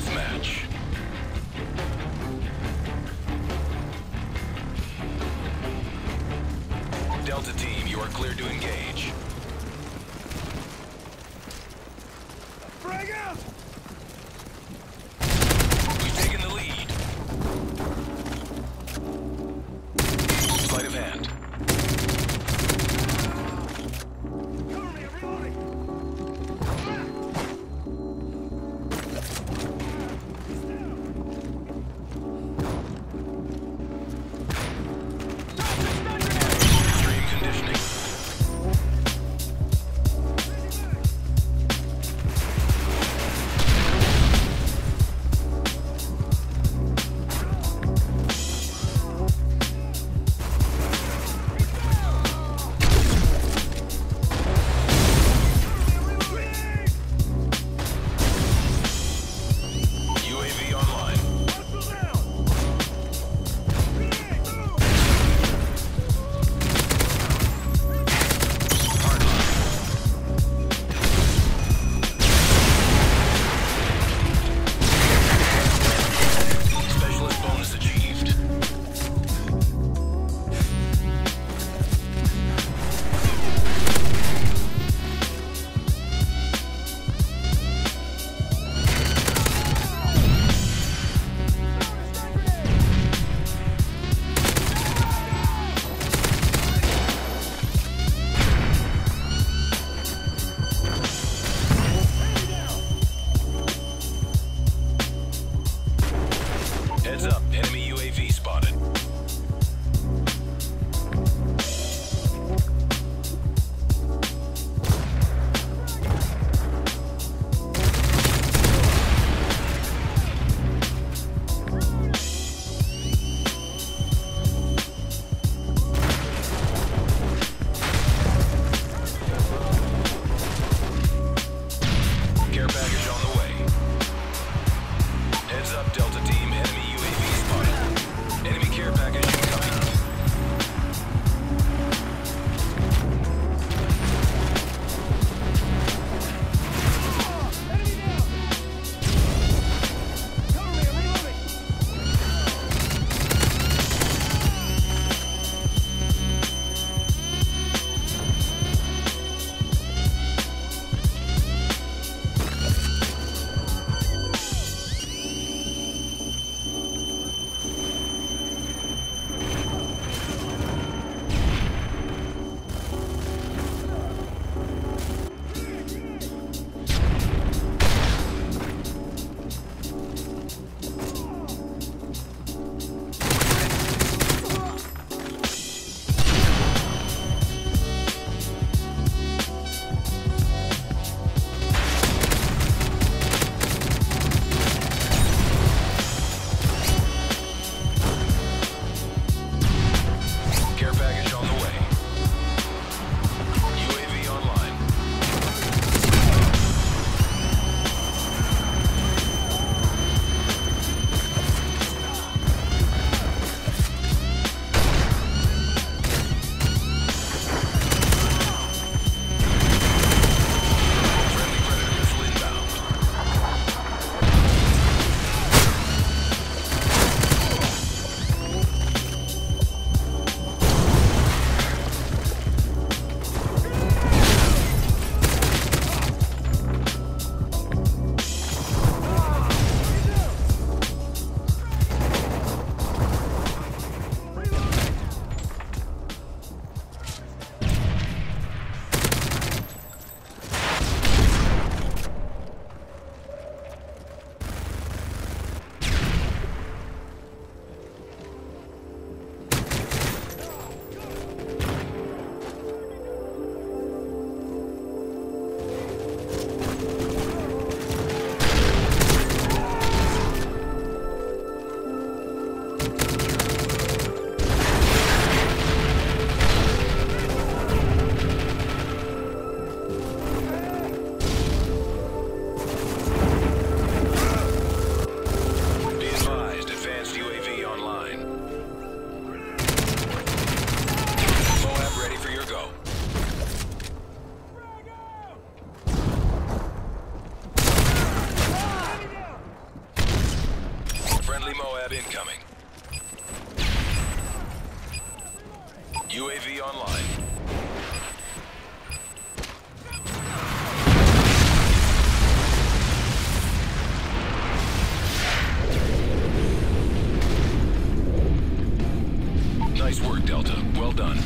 deathmatch. Delta team, you are clear to engage. Break out! Combat incoming. UAV online. Nice work, Delta. Well done.